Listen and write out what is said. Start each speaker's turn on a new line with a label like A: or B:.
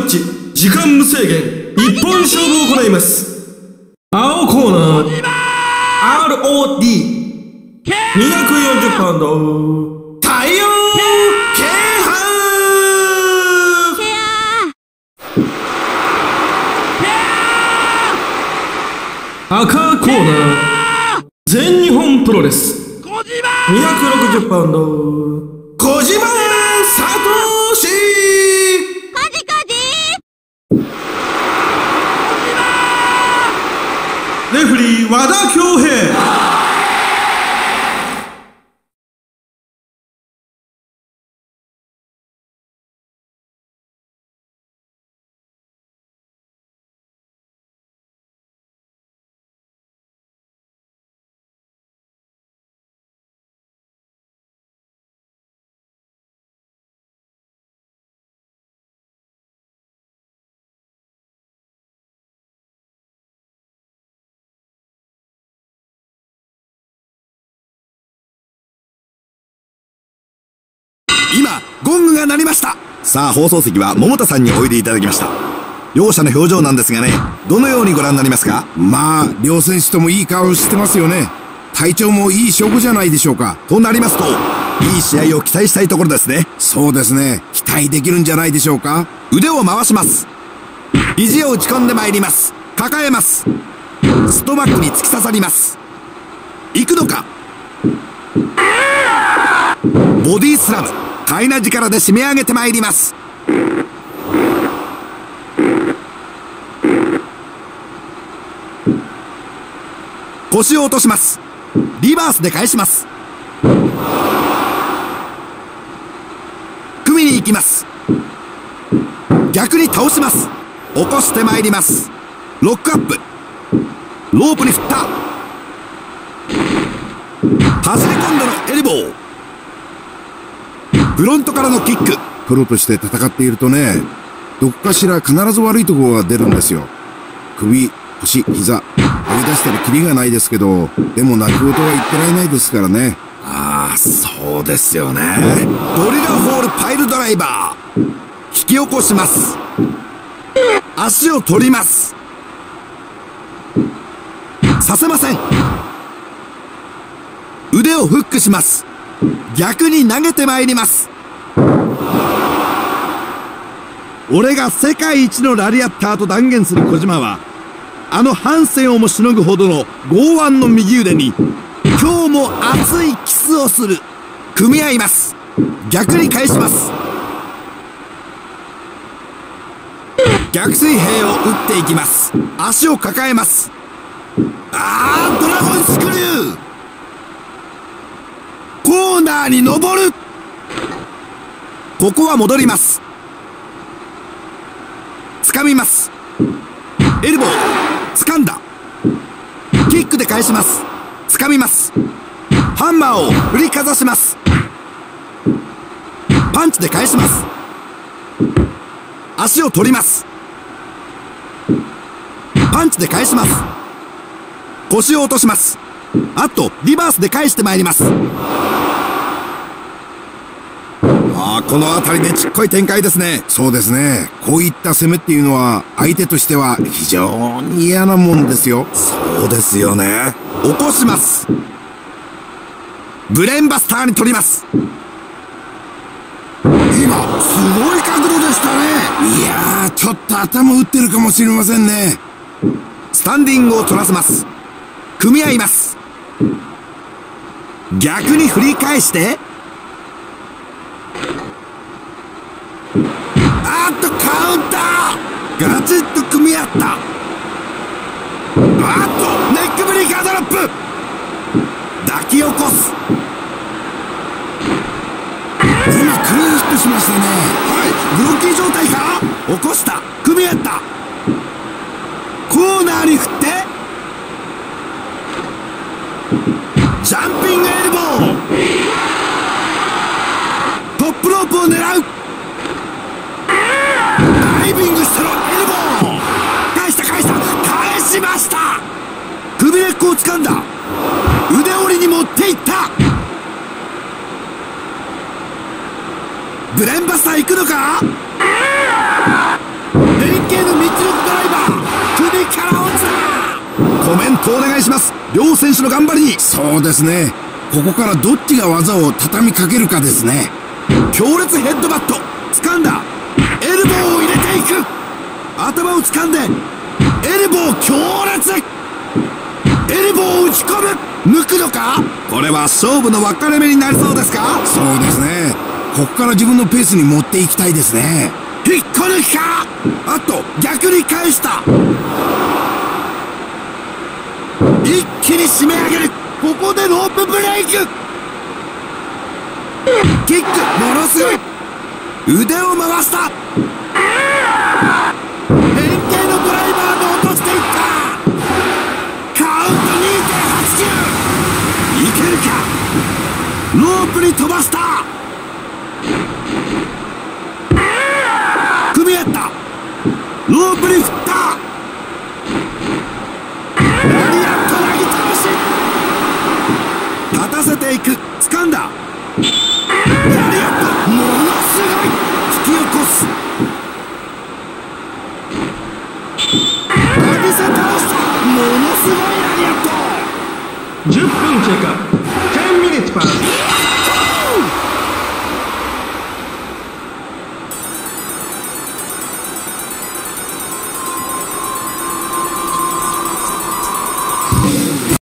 A: マッチ、時間無制限、一本勝負を行います。青コーナー、ROD、240パウンド、太陽軽赤コーナー、全日本プロレス、260パウンド、小島レフリー和田恭平。
B: 今ゴングが鳴りました。さあ放送席は桃田さんにおいでいただきました。両者の表情なんですがねどのようにご覧になりますか？
C: まあ、両選手ともいい顔してますよね。体調もいい証拠じゃないでしょうか。
B: となりますといい試合を期待したいところですね。
C: そうですね。期待できるんじゃないでしょうか。
B: 腕を回します。肘を打ち込んでまいります。抱えます。ストバックに突き刺さります。行くのか。ボディスラム快な力で締め上げてまいります。腰を落とします。リバースで返します。組みに行きます。逆に倒します。起こしてまいります。ロックアップ。ロープに振った。走り込んでのエルボー。フロントからのキック。
C: プロとして戦っているとね、どっかしら必ず悪いところが出るんですよ。首、腰、膝、上げ出したらキリがないですけど、でも泣き言は言ってられないですからね。
B: ああそうですよね。ドリラホールパイルドライバー。引き起こします。足を取ります。させません。腕をフックします逆に投げてまいります。俺が世界一のラリアッターと断言する小島はあのハンセンをもしのぐほどの剛腕の右腕に今日も熱いキスをする。組み合います。逆に返します。逆水平を打っていきます。足を抱えます。あードラゴンスクリューコーナーに登る。ここは戻ります。掴みます。エルボー掴んだ。キックで返します。掴みます。ハンマーを振りかざします。パンチで返します。足を取ります。パンチで返します。腰を落とします。あとリバースで返してまいります。この辺りでちっこい展開ですね
C: そうですね。こういった攻めっていうのは、相手としては非常に嫌なもんですよ。
B: そうですよね起こしますブレーンバスターに取ります
C: 今、すごい角度でしたね。いやー、ちょっと頭打ってるかもしれませんね。
B: スタンディングを取らせます組み合います逆に振り返してあっとカウンターガチッと組み合った。あっとネックブリーカードロップ。抱き起こす。
C: 今、クリーンヒットしましたね。
B: はい。グロッキー状態か起こした。組み合った。コーナーに振って。ジャンピングエルボー。トップロープを狙う。ダイビングしてのエルボー返した返した返しました。首根っこを掴んだ。腕折りに持っていった。ブレンバスター行くのか？連携の密力ドライバー。首から落ちた。コメントお願いします。両選手の頑張りに。
C: そうですね。ここからどっちが技を畳みかけるかですね。
B: 強烈ヘッドバット。掴んだ。エルボーを入れていく。頭を掴んでエルボー強烈。エルボーを打ち込む。抜くのか？これは勝負の分かれ目になりそうですか？
C: そうですね。ここから自分のペースに持っていきたいですね。
B: 引っこ抜きか？あと逆に返した。一気に締め上げる。ここでロープブレイク。キックものすごい。腕を回したロープに飛ばした。組み合った。ロープに振った。ラリアットなぎ倒し。立たせていく。掴んだ。ラリアットものすごい。引き起こす。浴びせ倒した。ものすごいラリアット
A: 10分経過。